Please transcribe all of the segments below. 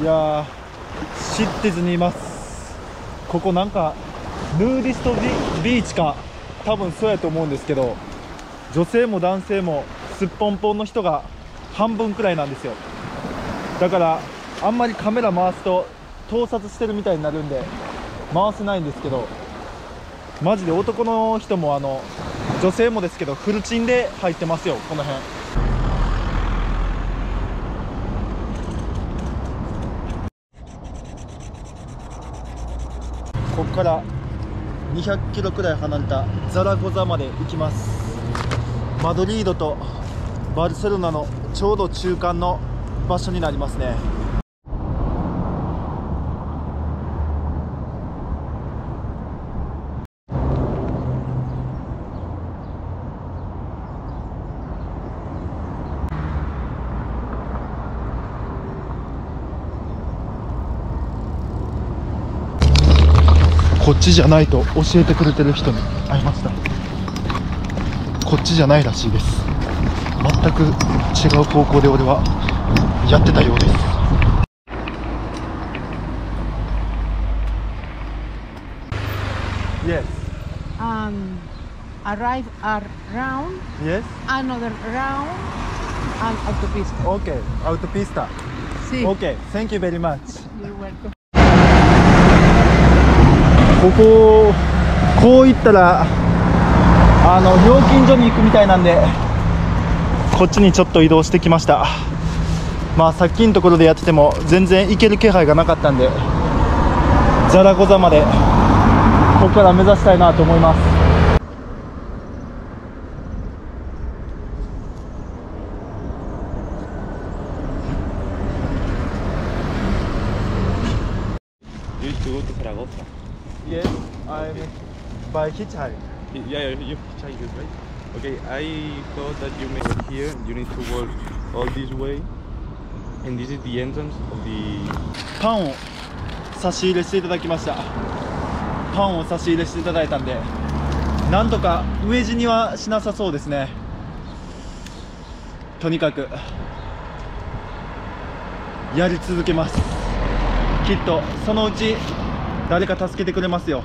いやーシッティズにいます。ここなんかヌーディストビビーチか。多分そうやと思うんですけど女性も男性もすっぽんぽんの人が半分くらいなんですよ。だからあんまりカメラ回すと盗撮してるみたいになるんで回せないんですけどマジで男の人もあの女性もですけどフルチンで入ってますよこの辺。ここから200キロくらい離れたザラゴザまで行きます。マドリードとバルセロナのちょうど中間の場所になりますね。こっちじゃないと教えてくれてる人に会いました。こっちじゃないらしいです。全く違う高校で俺はやってたようです。オーケーアウトピスタオーケーチこここう行ったらあの料金所に行くみたいなんでこっちにちょっと移動してきましたまあさっきのところでやってても全然行ける気配がなかったんでザラゴザまでここから目指したいなと思います You used to go to Zaragoza. Yes, I'm by hitchhike Yeah, you hitchhiked, right? Okay, I thought that you made it here. You need to walk all this way, and this is the entrance of the. パンを差し入れしていただきましたパンを差し入れしていただいたんでなんとか飢え死にはしなさそうですねとにかくやり続けますきっとそのうち誰か助けてくれますよ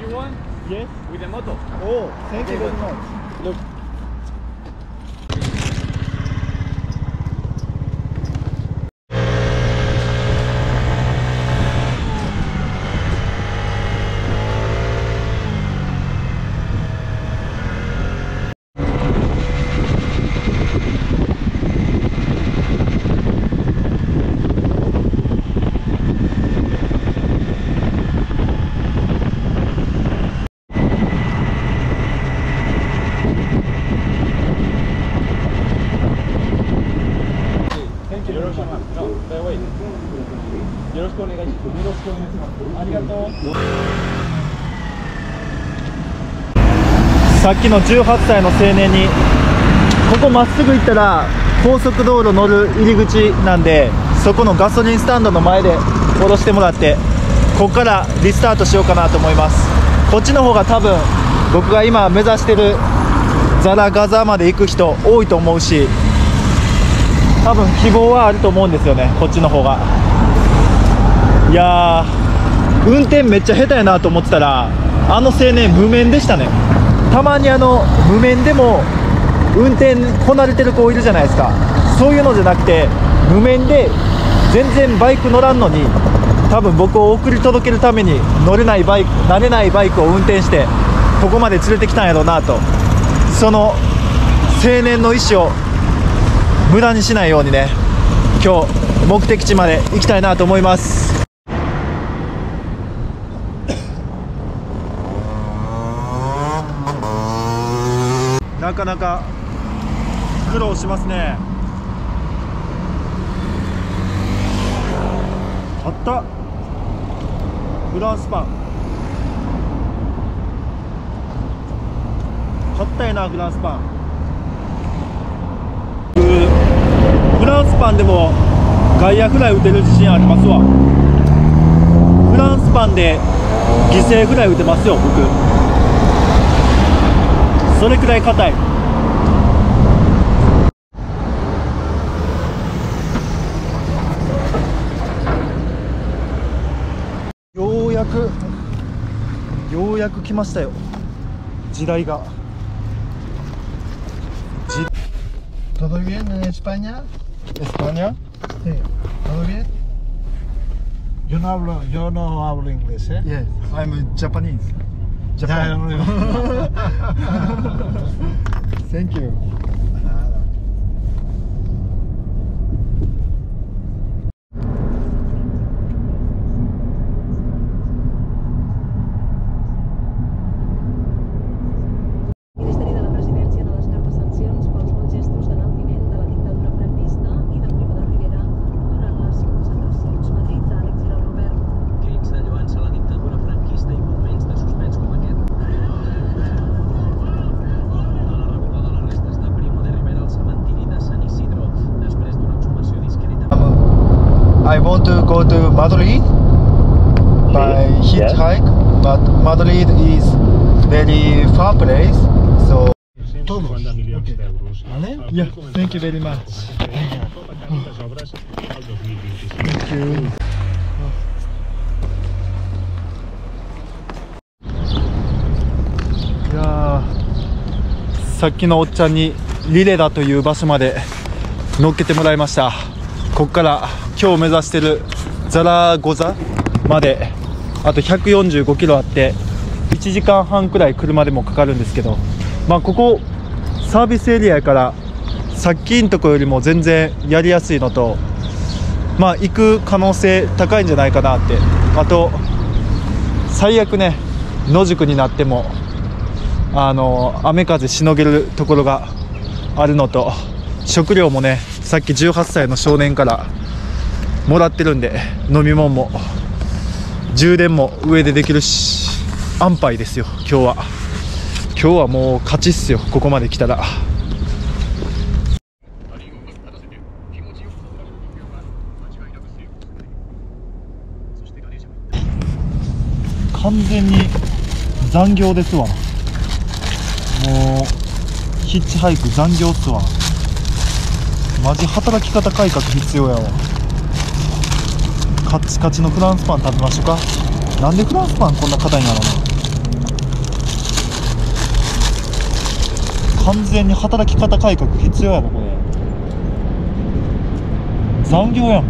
You want Yes? with the moto? Oh, thank you very much. Look. Thank you. よろしくお願いします。No, wait. よろしくお願いします。よろしくお願いします。ありがとう。さっきの18歳の青年にここまっすぐ行ったら高速道路乗る入り口なんでそこのガソリンスタンドの前で降ろしてもらってここからリスタートしようかなと思いますこっちの方が多分僕が今目指してるザラガザまで行く人多いと思うし多分希望はあると思うんですよねこっちの方がいやー運転めっちゃ下手やなと思ってたらあの青年無免でしたねたまにあの無免でも運転こなれてる子いるじゃないですか。そういうのじゃなくて無免で全然バイク乗らんのに多分僕を送り届けるために乗れないバイク慣れないバイクを運転してここまで連れてきたんやろうなと。その青年の意思を無駄にしないようにね今日目的地まで行きたいなと思います。なかなか苦労しますね。あった。フランスパン。買ったやなフランスパン。フランスパンでも外野フライ打てる自信ありますわ。フランスパンで犠牲フライ打てますよ僕。それくらい硬いようやくようやく来ましたよ時代が時 ¿Todo bien en España? ¿España? Sí. ¿Todo bien? Yo no hablo, yo no hablo inglés, ¿eh? Yes, I'm Japanese. ジャパン。センキュー。I want to go to Madrid by hitchhike, but Madrid is very far place, so Todos. Ok. ¿Vale? yeah, thank you very much. Thank you. いやーさっきのおっちゃんにリレダという場所まで乗っけてもらいましたここから今日目指してるザラゴザまであと145キロあって1時間半くらい車でもかかるんですけどまあここサービスエリアからさっきんとこよりも全然やりやすいのとまあ行く可能性高いんじゃないかなって。あと最悪ね野宿になってもあの雨風しのげるところがあるのと食料もねさっき18歳の少年からもらってるんで飲み物も充電も上でできるし安牌ですよ今日は。今日はもう勝ちっすよここまで来たら。完全に残業ですわもうヒッチハイク残業っすわ。マジ働き方改革必要やわ。カッチカチのフランスパン食べましょうか。なんでフランスパンこんな硬いんやろな。完全に働き方改革必要やろこれ。残業やん。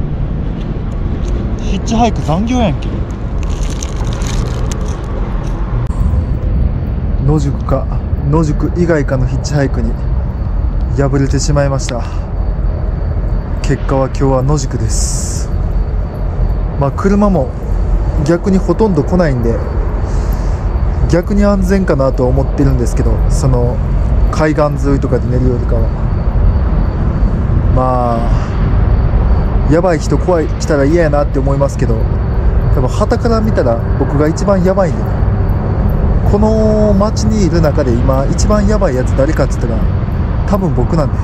ヒッチハイク残業やんけ。野宿か野宿以外かのヒッチハイクに敗れてしまいました。結果は今日は野宿です。まあ車も逆にほとんど来ないんで逆に安全かなと思ってるんですけどその海岸沿いとかで寝るよりかは。まあやばい人怖い来たら嫌やなって思いますけど多分旗から見たら僕が一番やばいんでね。この街にいる中で今一番やばいやつ誰かっつったら多分僕なんで。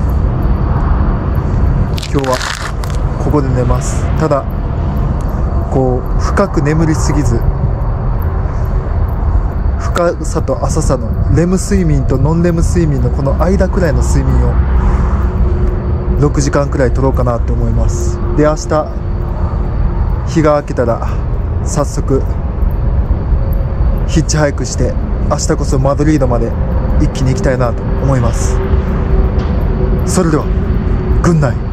今日はここで寝ます。ただこう深く眠りすぎず深さと浅さのレム睡眠とノンレム睡眠のこの間くらいの睡眠を6時間くらい取ろうかなと思います。で明日日が明けたら早速ヒッチハイクして明日こそマドリードまで一気に行きたいなと思います。それではグンナイ。